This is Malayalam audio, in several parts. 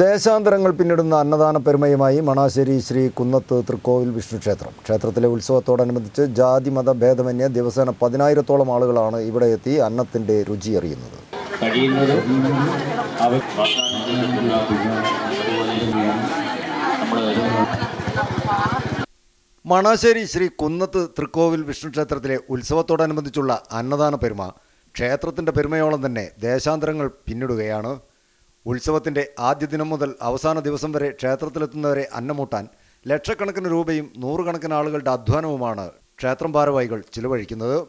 ദേശാന്തരങ്ങൾ പിന്നിടുന്ന അന്നദാന പെരുമയുമായി മണാശ്ശേരി ശ്രീ കുന്നത്ത് തൃക്കോവിൽ വിഷ്ണു ക്ഷേത്രം. ക്ഷേത്രത്തിലെ ഉത്സവത്തോടനുബന്ധിച്ച് ജാതി മത ഭേദമന്യ ദിവസേന പതിനായിരത്തോളം ആളുകളാണ് ഇവിടെ എത്തി അന്നത്തിന്റെ രുചി അറിയുന്നത്. മണാശ്ശേരി ശ്രീ കുന്നത്ത് തൃക്കോവിൽ വിഷ്ണു ക്ഷേത്രത്തിലെ ഉത്സവത്തോടനുബന്ധിച്ചുള്ള അന്നദാന പെരുമ ക്ഷേത്രത്തിന്റെ പെരുമയോളം തന്നെ ദേശാന്തരങ്ങൾ പിന്നിടുകയാണ്. ഉത്സവത്തിന്റെ ആദ്യ ദിനം മുതൽ അവസാന ദിവസം വരെ ക്ഷേത്രത്തിലെത്തുന്നവരെ അന്നമൂട്ടാൻ ലക്ഷക്കണക്കിന് രൂപയും നൂറുകണക്കിന് ആളുകളുടെ അധ്വാനവുമാണ് ക്ഷേത്രം ഭാരവാഹികൾ ചിലവഴിക്കുന്നത്.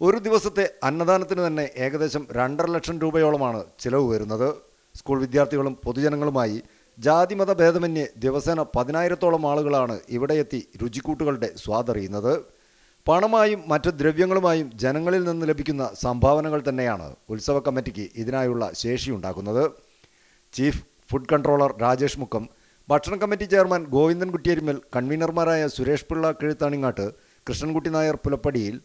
ഒരു ദിവസത്തെ അന്നദാനത്തിന് തന്നെ ഏകദേശം രണ്ടര ലക്ഷം രൂപയോളമാണ് ചിലവ് വരുന്നത്. സ്കൂൾ വിദ്യാർത്ഥികളും പൊതുജനങ്ങളുമായി ജാതിമത ഭേദമന്യേ ദിവസേന പതിനായിരത്തോളം ആളുകളാണ് ഇവിടെ എത്തി രുചിക്കൂട്ടുകളുടെ സ്വാദറിയുന്നത്. പണമായും മറ്റ് ദ്രവ്യങ്ങളുമായും ജനങ്ങളിൽ നിന്ന് ലഭിക്കുന്ന സംഭാവനകൾ തന്നെയാണ് ഉത്സവ കമ്മിറ്റിക്ക് ഇതിനായുള്ള ശേഷിയുണ്ടാക്കുന്നത്. Chief food controller Rajesh Mukkam ഭക്ഷണ കമ്മിറ്റി ചെയർമാൻ ഗോവിന്ദൻ കുട്ടിയരിമൽ കൺവീനർമാരായ സുരേഷ് പിള്ള കിഴുത്താണിങ്ങാട്ട് കൃഷ്ണൻകുട്ടി നായർ പുലപ്പടിയിൽ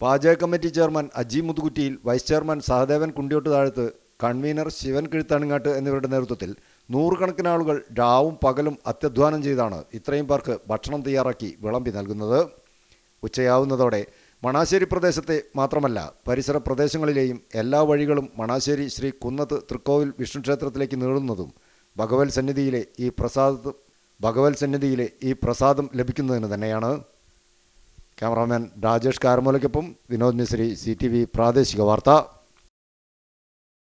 പാചക committee chairman Aji മുതുകുറ്റിയിൽ vice chairman Sahadevan Kundiyottu Thazhathu convener Shivan കിഴുത്താണിങ്ങാട്ട് എന്നിവരുടെ നേതൃത്വത്തിൽ നൂറുകണക്കിന് ആളുകൾ രാവും പകലും അത്യധ്വാനം ചെയ്താണ് ഇത്രയും പേർക്ക് ഭക്ഷണം തയ്യാറാക്കി വിളമ്പി നൽകുന്നത്. ഉച്ചയാവുന്നതോടെ മണാശ്ശേരി പ്രദേശത്തെ മാത്രമല്ല പരിസര പ്രദേശങ്ങളിലെയും എല്ലാ വഴികളും മണാശ്ശേരി ശ്രീ കുന്നത്ത് തൃക്കോവിൽ വിഷ്ണു ക്ഷേത്രത്തിലേക്ക് നീളുന്നതും ഭഗവത് സന്നിധിയിലെ ഈ പ്രസാദ ഭഗവത് സന്നിധിയിലെ ഈ പ്രസാദം ലഭിക്കുന്നതിന് തന്നെയാണ്. ക്യാമറാമാൻ രാജേഷ് കാരമൂലയ്ക്കൊപ്പം വിനോദ് മിശ്രി സി പ്രാദേശിക വാർത്ത.